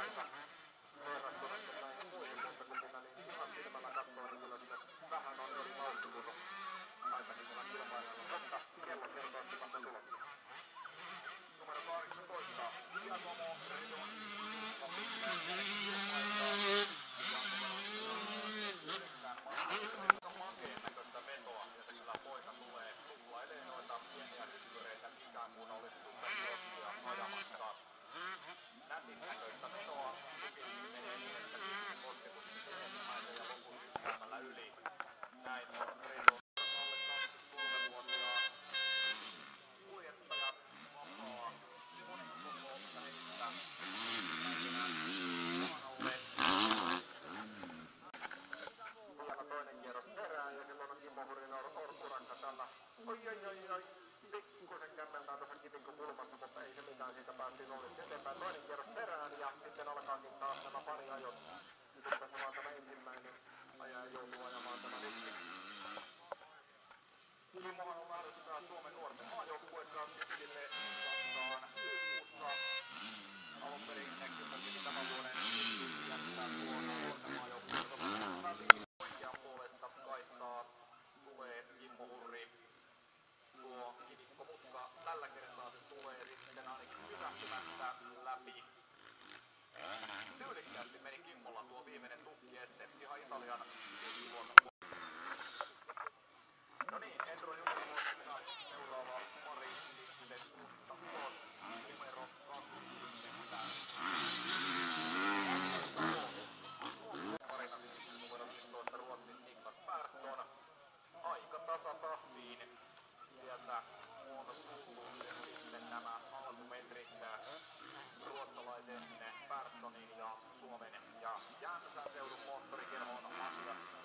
i don't However, Oi, oi, oi, oi. Pikkusen kämmentää tuossa kipinko kulmassa, mutta ei se mitään siitä päästiin olisi eteenpäin. Toinen kierros perään ja sitten alkaakin taas nämä pari ajot. Nyt on tässä vaan tämä ensimmäinen ajaa joutuu läpi. Tyylikkäästi meni Kimmolla tuo viimeinen tukki este ihan Italian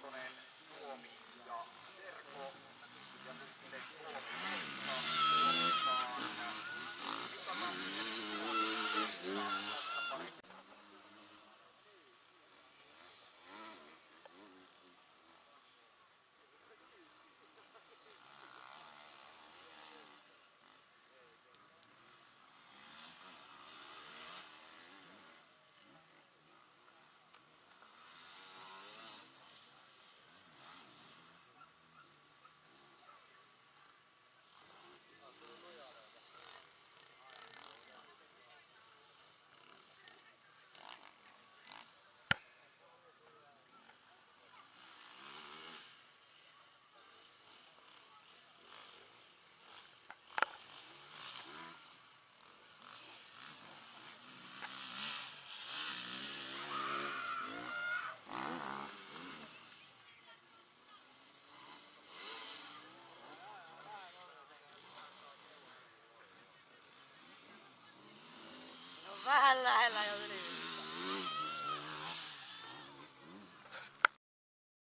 Peltonen, Suomi ja Serko ja nyt Kolmo.